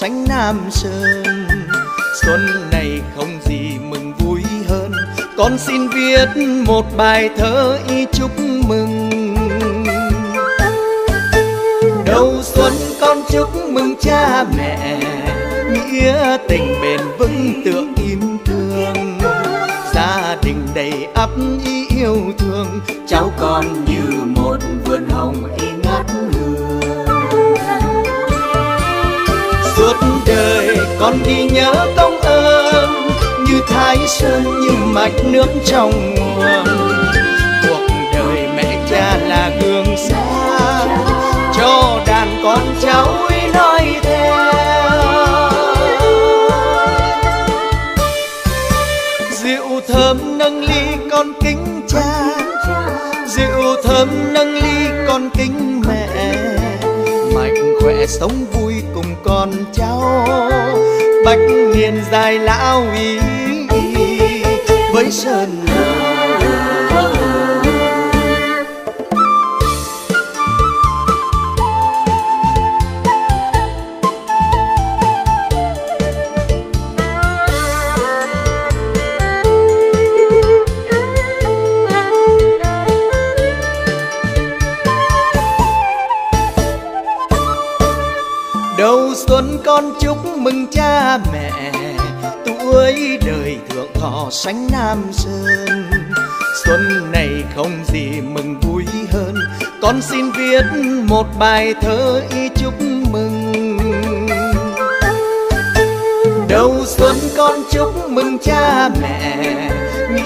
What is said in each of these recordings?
xanh sánh nam sơn. Xuân này không gì mừng vui hơn. Con xin viết một bài thơ y chúc mừng. Đầu xuân con chúc mừng cha mẹ. Nghĩa tình bền vững tượng im thương. Gia đình đầy ắp yêu thương. Cháu con như đời, con ghi nhớ công ơn, như thái sơn, như mạch nước trong nguồn. Cuộc đời mẹ cha là gương sáng, cho đàn con cháu nói theo. Rượu thơm nâng ly con kính cha, rượu thơm nâng ly con kính mẹ. Mạnh khỏe sống vui cùng con cháu bách niên dài lão ý. Với sơn hào so sánh nam sơn. Xuân này không gì mừng vui hơn, con xin viết một bài thơ y chúc mừng. Đầu xuân con chúc mừng cha mẹ,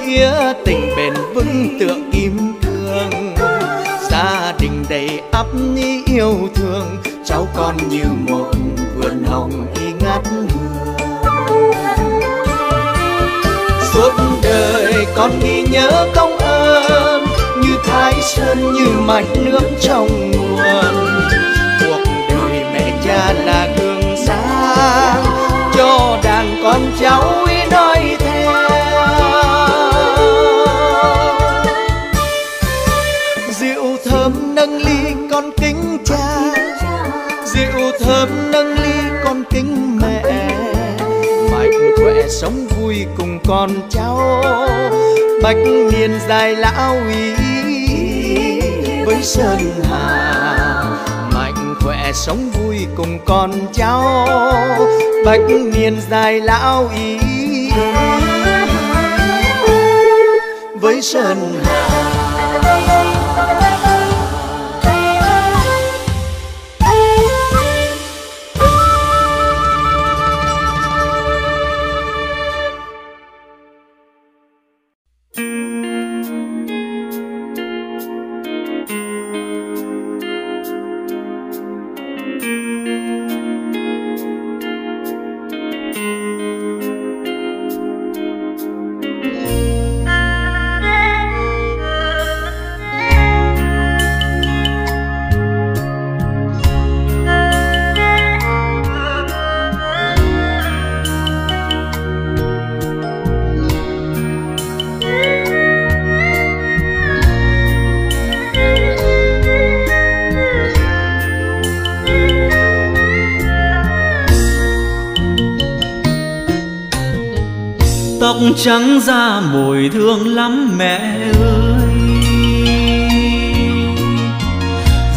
nghĩa tình bền vững tượng kim cương. Gia đình đầy ắp ý yêu thương, cháu con như một vườn hồng y ngát hương suốt đời con ghi nhớ công ơn, như thái sơn, như mạch nước trong nguồn. Cuộc đời mẹ cha là gương sáng cho đàn con cháu ý nói theo. Rượu thơm nâng ly con kính cha, rượu thơm nâng ly khỏe sống vui cùng con cháu. Bách niên dài lão ý với sơn hà. Mạnh khỏe sống vui cùng con cháu. Bách niên dài lão ý với sơn hà. Trắng da mùi thương lắm mẹ ơi.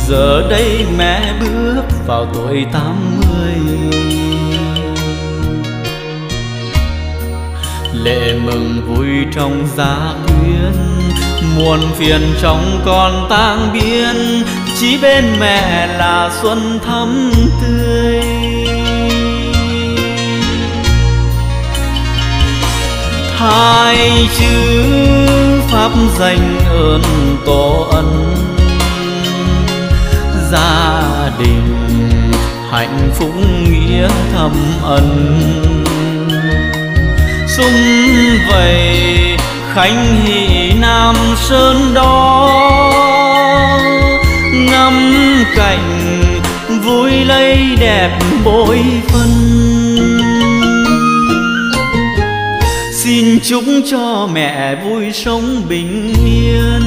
Giờ đây mẹ bước vào tuổi tám mươi. Lệ mừng vui trong gia quyến, muôn phiền trong con tang biến chỉ bên mẹ là xuân thắm tươi. Hai chữ pháp danh ơn tổ ân. Gia đình hạnh phúc nghĩa thầm ân. Sung vầy khánh hỷ nam sơn đó ngắm cảnh vui lấy đẹp bội phân xin chúc cho mẹ vui sống bình yên.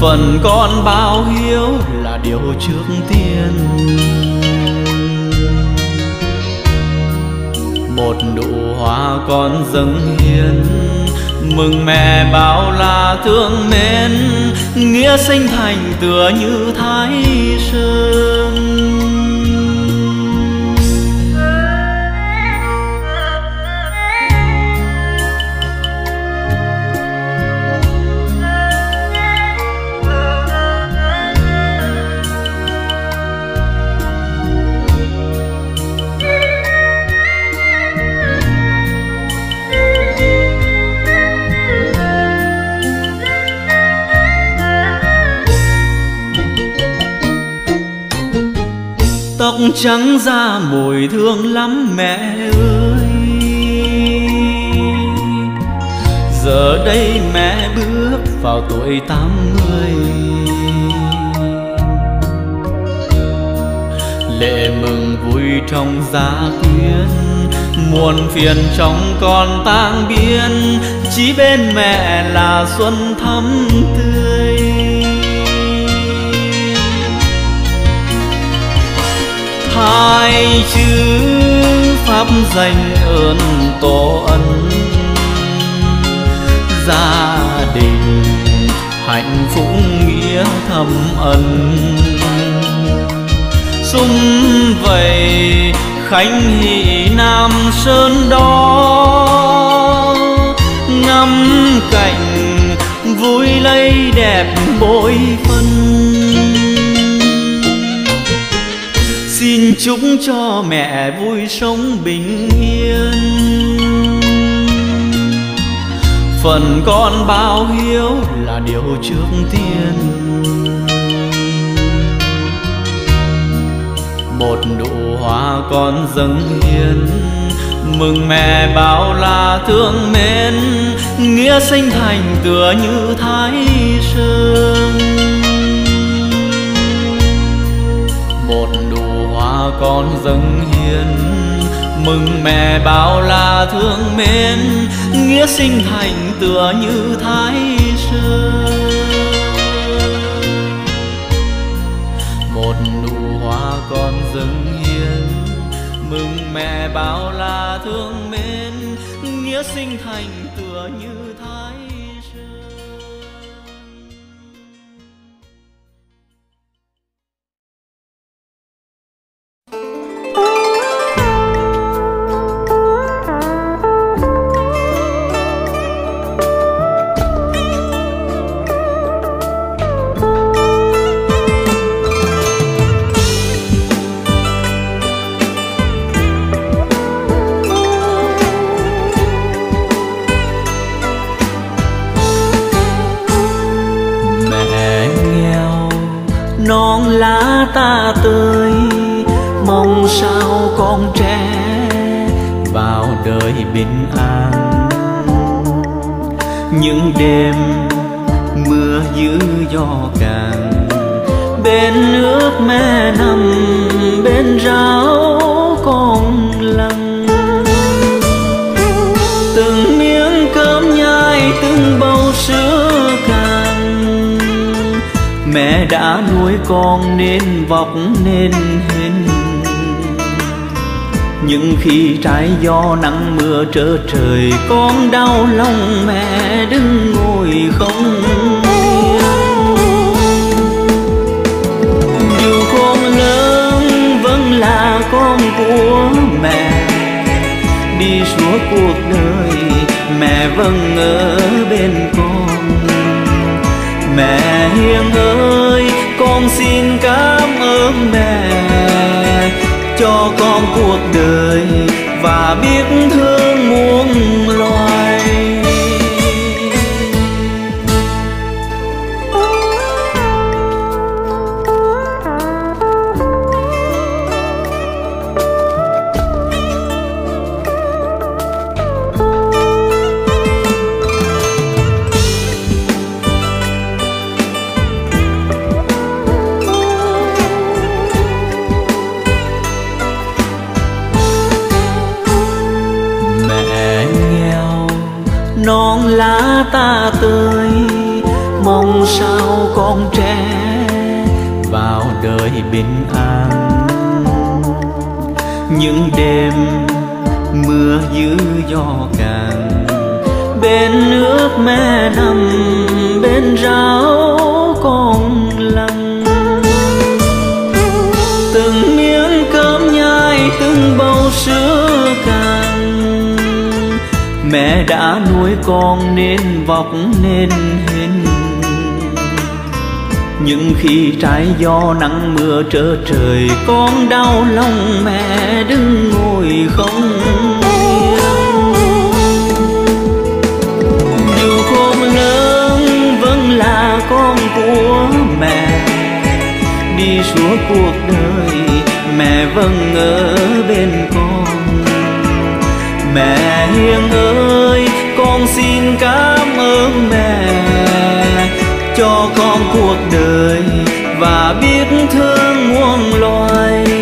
Phần con bao hiếu là điều trước tiên. Một nụ hoa con dâng hiến, mừng mẹ bao la thương mến, nghĩa sinh thành tựa như thái sơn. Trắng da mùi thương lắm mẹ ơi. Giờ đây mẹ bước vào tuổi tám mươi. Lệ mừng vui trong gia quyến, muôn phiền trong con tang biến chỉ bên mẹ là xuân thắm tươi. Hai chữ pháp danh ơn tổ ân. Gia đình hạnh phúc nghĩa thầm ân. Sum vầy khánh hỷ nam sơn đó ngắm cảnh vui lấy đẹp bội phân. Xin chúc cho mẹ vui sống bình yên. Phần con bao hiếu là điều trước tiên. Một nụ hoa con dâng hiến. Mừng mẹ bao la thương mến. Nghĩa sinh thành tựa như thái sơn. Con dâng hiến. Mừng mẹ bao la thương mến, nghĩa sinh thành tựa như thái sơn. Một nụ hoa con dâng hiến, mừng mẹ bao la thương mến, nghĩa sinh thành non lá ta tươi, mong sao con trẻ vào đời bình an. Những đêm mưa dữ gió càng, bên nước mẹ nằm bên ráo đã nuôi con nên vọc nên hình. Nhưng khi trái gió nắng mưa trở trời, con đau lòng mẹ đứng ngồi không dù con lớn vẫn là con của mẹ, đi suốt cuộc đời mẹ vẫn ở bên con mẹ hiền ơi, con xin cảm ơn mẹ cho con cuộc đời và biết thương muôn loài. Con trẻ vào đời bình an. Những đêm mưa dữ gió càng, bên nước mẹ nằm, bên ráo con lăn từng miếng cơm nhai, từng bầu sữa càng, mẹ đã nuôi con nên vọc nên hề những khi trái gió nắng mưa trở trời, con đau lòng mẹ đứng ngồi không dù khôn lớn vẫn là con của mẹ. Đi suốt cuộc đời, mẹ vẫn ở bên con. Mẹ hiền ơi, con xin cảm ơn mẹ cho con cuộc đời và biết thương muôn loài.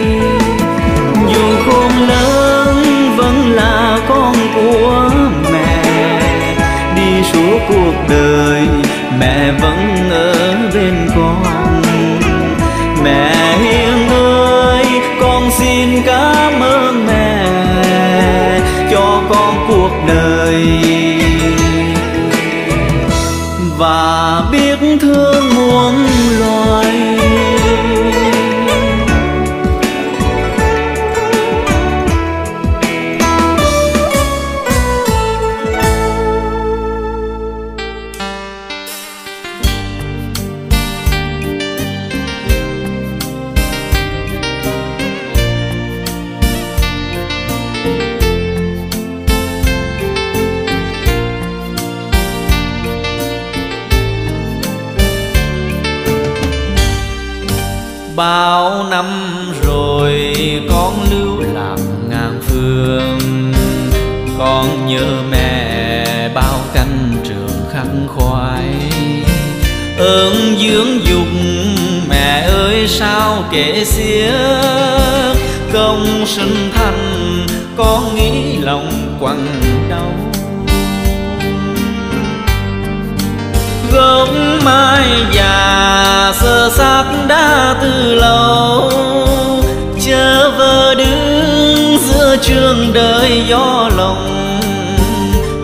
Vơ đứng giữa trường đời gió lòng.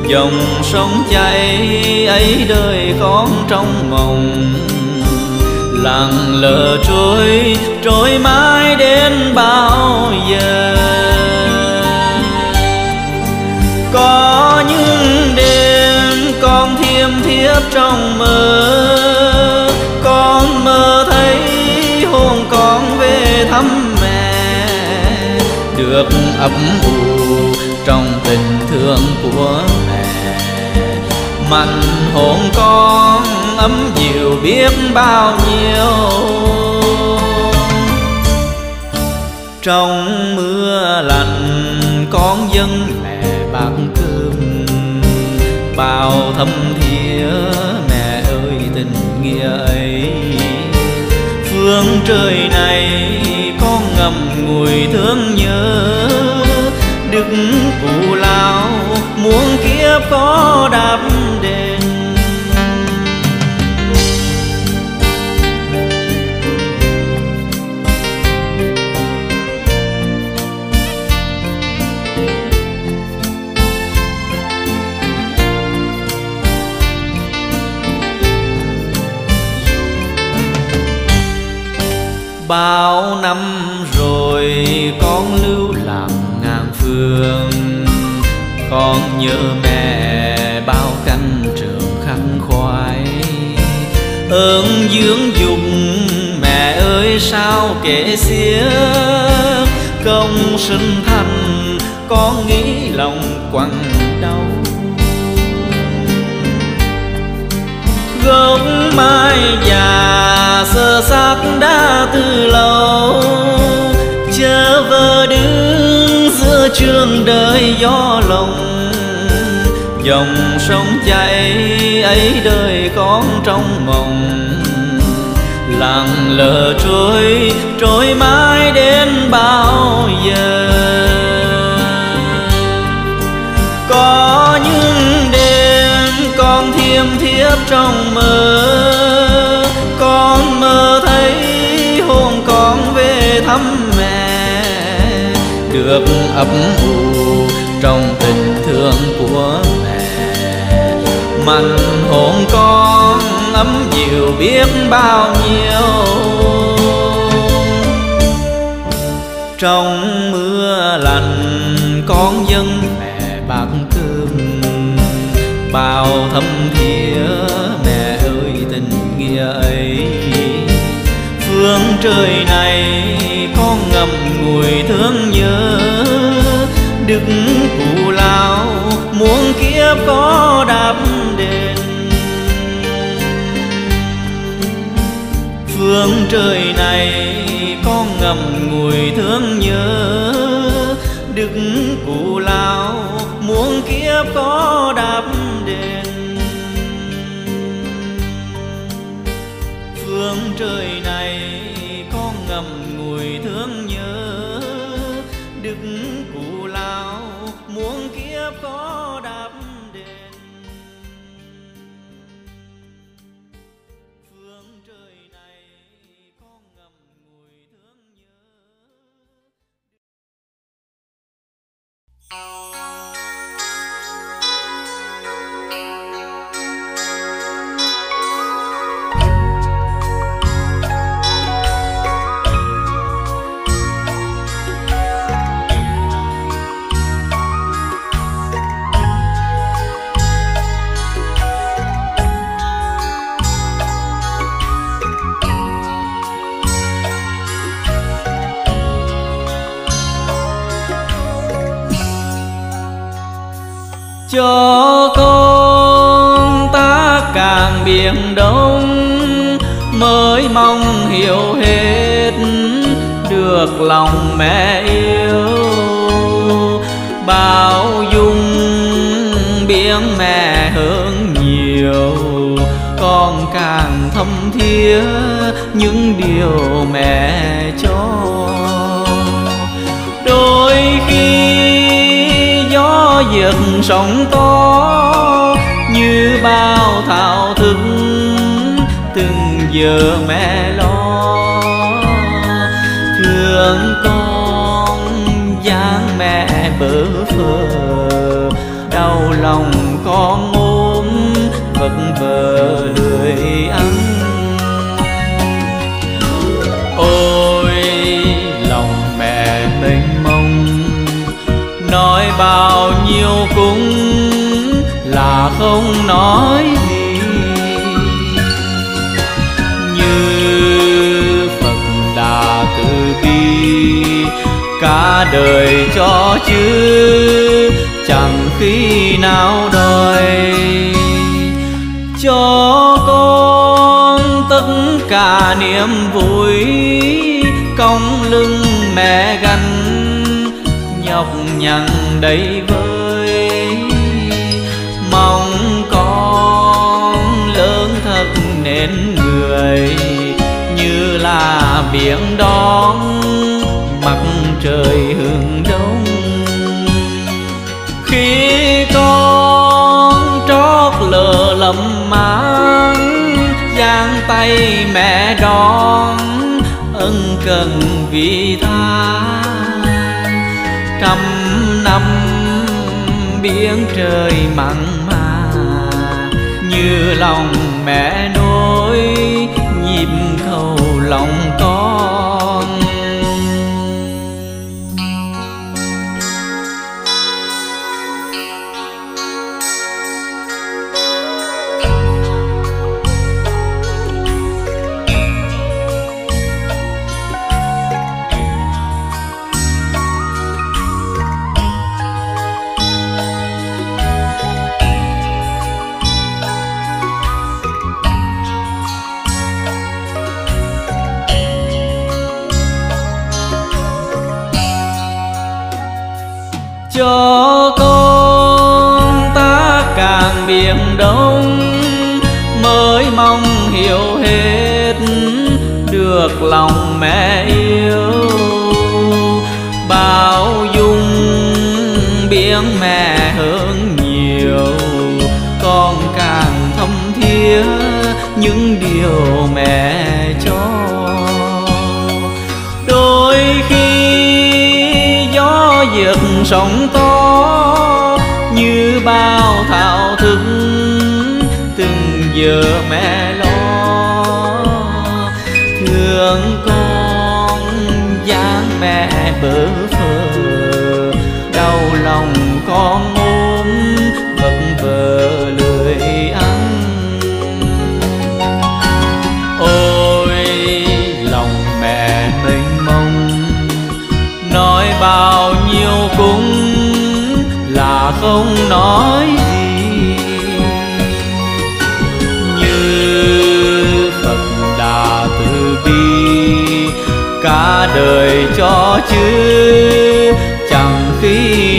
Dòng sông chảy, ấy đời con trong mộng. Lặng lờ trôi trôi mãi đến bao giờ. Có những đêm con thiêm thiếp trong mơ. Con mơ thấy hồn con về thăm được ấm u trong tình thương của mẹ. Mạnh hồn con ấm dịu biết bao nhiêu. Trong mưa lạnh con dân mẹ bát cơm. Bao thâm thía mẹ ơi tình nghĩa ấy. Phương trời này ngùi thương nhớ. Đức cụ lao muôn kiếp có đáp đền. Bao năm rồi con lưu lạc ngàn phương. Con nhớ mẹ bao canh trường khăn khoái. Ơn dưỡng dục mẹ ơi, sao kể xiết? Công sinh thành con nghĩ lòng quặn đau. Gốc mai già sơ xác đã từ lâu. thương đời gió lòng dòng sông chảy, ấy đời con trong mộng. Lặng lờ trôi trôi mãi đến bao giờ. Có những đêm con thiêm thiếp trong mơ, con mơ thấy hồn con về thăm được ấp ủ trong tình thương của mẹ. Mạnh hồn con ấm dịu biết bao nhiêu. Trong mưa lành con dân mẹ bạc cơm, bao thâm thía có đáp đền. Phương trời này có ngầm ngùi thương nhớ, đức cụ lao muôn kiếp có đáp cho con ta càng biển đông mới mong hiểu hết được lòng mẹ yêu. Bao dung biển mẹ hơn nhiều con càng thâm thía những điều mẹ gió giật sóng to như bao thao thức từng giờ mẹ lo. Thương con dáng mẹ bỡ phờ đau lòng con ôm vật vờ lười ăn. Ôi, lòng mẹ mênh mông, nói bao không nói gì. Như phật đà từ bi, cả đời cho chứ chẳng khi nào đòi. Cho con tất cả niềm vui, cong lưng mẹ gánh nhọc nhằn đầy vơi. Bên người như là biển đón mặt trời hướng đông. Khi con trót lờ lầm mang giang tay mẹ đón ân cần vì tha trăm năm biển trời mặn mà, như lòng mẹ nuôi lòng mẹ yêu. Bao dung biển mẹ hơn nhiều. Con càng thâm thía những điều mẹ cho. Đôi khi gió giật sóng to, như bao thao thức từng giờ mẹ mẹ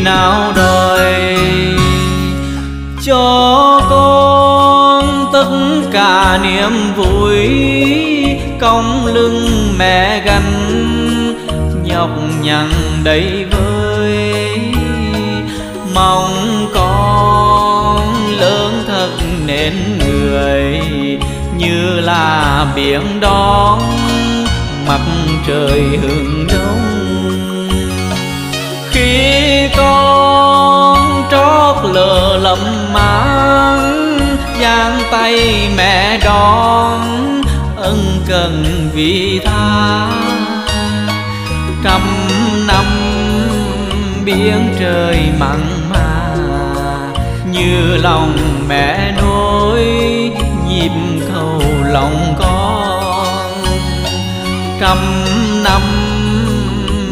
khi nào đòi cho con tất cả niềm vui cong lưng mẹ gánh nhọc nhằn đầy vơi. Mong con lớn thật nên người như là biển đón, mặt trời hừng đông khi con trót lừa lầm mang giang tay mẹ đón ân cần vì tha. Trăm năm biển trời mặn mà, như lòng mẹ nối nhịp cầu lòng con. Trăm năm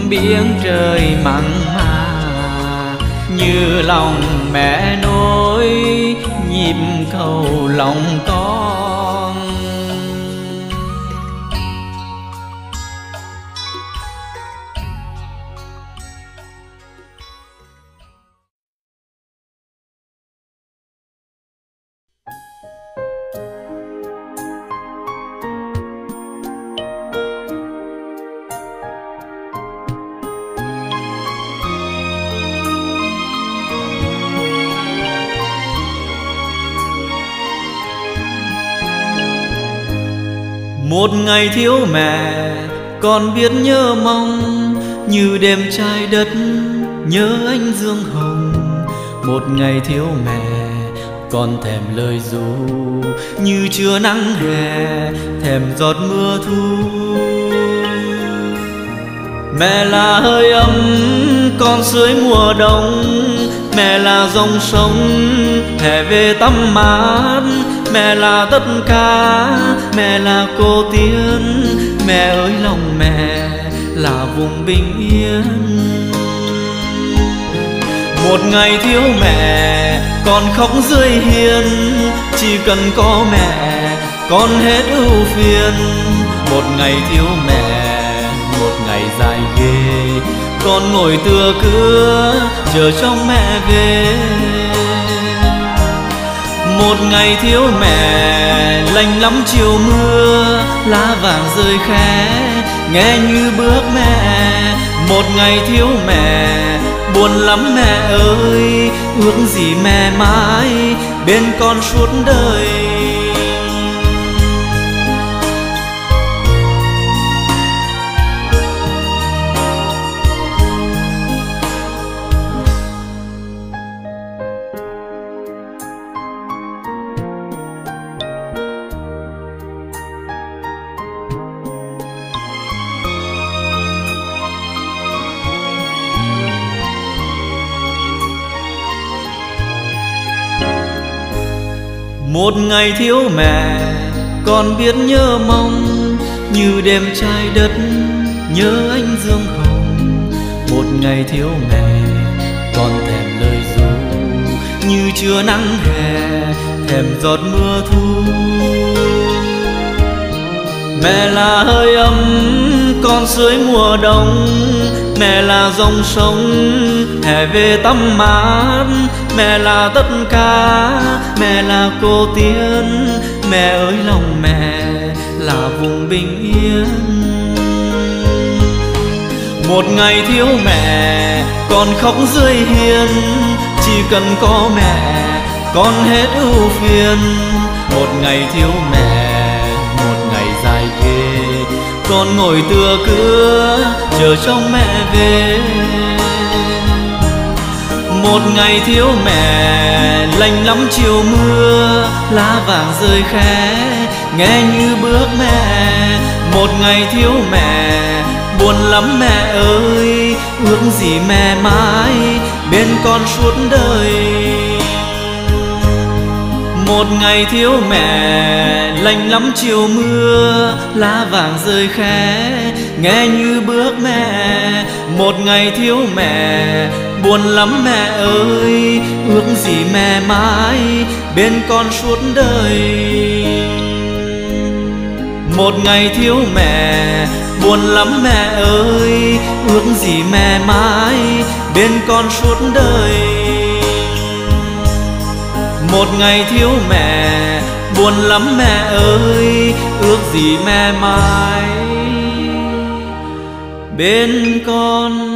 biển trời mặn như lòng mẹ nuôi nhịp cầu lòng con. Một ngày thiếu mẹ con biết nhớ mong như đêm trái đất, nhớ anh dương hồng. Một ngày thiếu mẹ con thèm lời ru, như trưa nắng hè, thèm giọt mưa thu. Mẹ là hơi ấm, con dưới mùa đông, mẹ là dòng sông, hè về tắm mát mẹ là tất cả, mẹ là cô tiên mẹ ơi lòng mẹ là vùng bình yên. Một ngày thiếu mẹ con khóc dưới hiên, chỉ cần có mẹ con hết ưu phiền. Một ngày thiếu mẹ, một ngày dài ghê, con ngồi tựa cửa, chờ trong mẹ về một ngày thiếu mẹ lạnh lắm chiều mưa, lá vàng rơi khẽ nghe như bước mẹ, một ngày thiếu mẹ, buồn lắm mẹ ơi, ước gì mẹ mãi bên con suốt đời. Một ngày thiếu mẹ, con biết nhớ mong như đêm trái đất, nhớ anh dương hồng. Một ngày thiếu mẹ, con thèm lời ru, như trưa nắng hè, thèm giọt mưa thu. Mẹ là hơi ấm, con dưới mùa đông, mẹ là dòng sông, hè về tắm mát mẹ là tất cả, mẹ là cô tiên. Mẹ ơi, lòng mẹ là vùng bình yên. Một ngày thiếu mẹ con khóc dưới hiên. Chỉ cần có mẹ con hết ưu phiền. Một ngày thiếu mẹ, một ngày dài ghê con ngồi tựa cửa, chờ trong mẹ về một ngày thiếu mẹ lạnh lắm chiều mưa, lá vàng rơi khẽ nghe như bước mẹ, một ngày thiếu mẹ, buồn lắm mẹ ơi, ước gì mẹ mãi bên con suốt đời. Một ngày thiếu mẹ lạnh lắm chiều mưa, lá vàng rơi khẽ nghe như bước mẹ, một ngày thiếu mẹ buồn lắm mẹ ơi, ước gì mẹ mãi bên con suốt đời. Một ngày thiếu mẹ, buồn lắm mẹ ơi, ước gì mẹ mãi bên con suốt đời. Một ngày thiếu mẹ, buồn lắm mẹ ơi, ước gì mẹ mãi bên con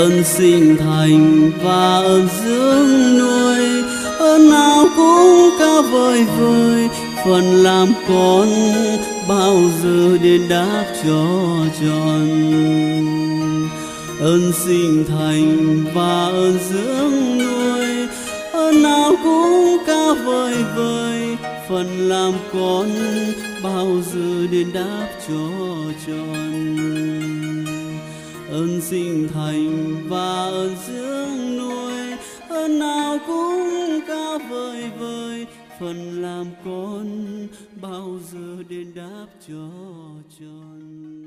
ơn sinh thành và ơn dưỡng nuôi. Ơn nào cũng cao vời vời, phần làm con bao giờ đền đáp cho tròn ơn sinh thành và ơn dưỡng nuôi, ơn nào cũng cao vời vời, phần làm con bao giờ đền đáp sinh thành và ơn dưỡng nuôi ơn nào cũng cao vời vời. Phần làm con bao giờ đến đáp cho tròn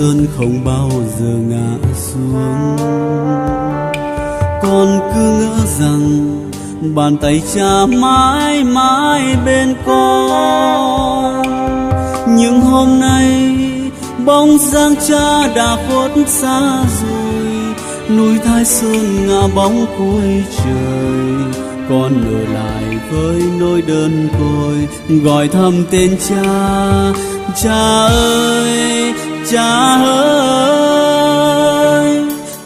sơn không bao giờ ngã xuống. Con cứ ngỡ rằng bàn tay cha mãi mãi bên con. Nhưng hôm nay bóng dáng cha đã khuất xa rồi. Núi thái sơn ngả bóng cuối trời. Con ở lại với nỗi đơn côi, gọi thầm tên cha. Cha ơi cha ơi.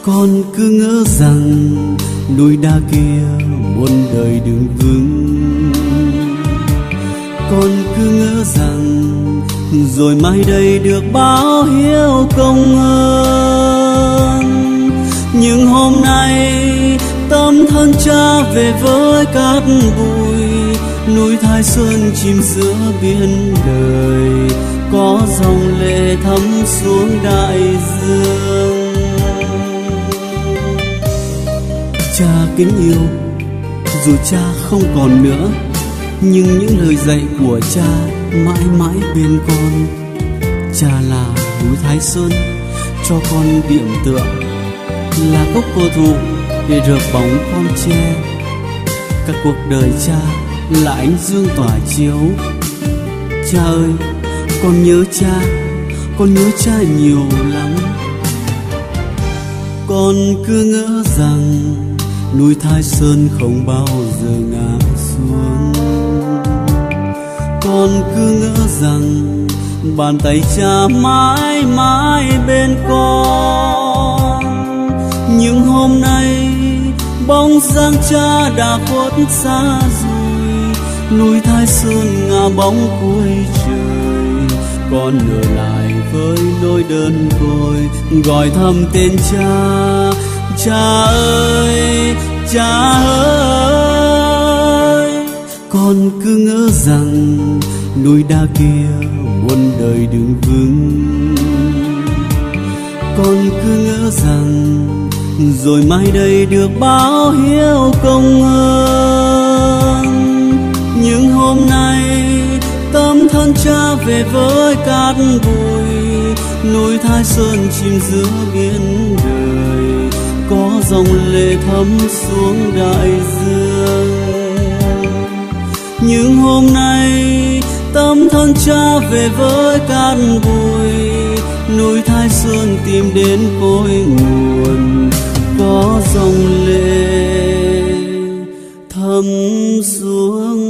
Con cứ ngỡ rằng núi đá kia muôn đời đường vững. Con cứ ngỡ rằng rồi mai đây được báo hiếu công ơn nhưng hôm nay tâm thân cha về với cát bụi. Núi thái sơn chìm giữa biển đời, có dòng xuống đại dương. Cha kính yêu, dù cha không còn nữa, nhưng những lời dạy của cha mãi mãi bên con. Cha là núi thái sơn, cho con điểm tựa, là gốc cổ thụ để rợp bóng con tre. Các cuộc đời cha là ánh dương tỏa chiếu. Cha ơi, con nhớ cha con nhớ cha nhiều lắm. Con cứ ngỡ rằng núi thái sơn không bao giờ ngã xuống. Con cứ ngỡ rằng bàn tay cha mãi mãi bên con. Nhưng hôm nay bóng dáng cha đã khuất xa rồi. Núi thái sơn ngả bóng cuối trời, con ở lại với nỗi đơn côi, gọi thầm tên cha. Cha ơi cha ơi. Con cứ ngỡ rằng núi đá kia muôn đời đứng vững. Con cứ ngỡ rằng rồi mai đây được báo hiếu công ơn. Nhưng hôm nay tâm thân cha về với cát bụi núi thái sơn chìm giữa biển đời, có dòng lệ thấm xuống đại dương. Nhưng hôm nay, tâm thân cha về với cát bụi, núi thái sơn tìm đến cội nguồn, có dòng lệ thấm xuống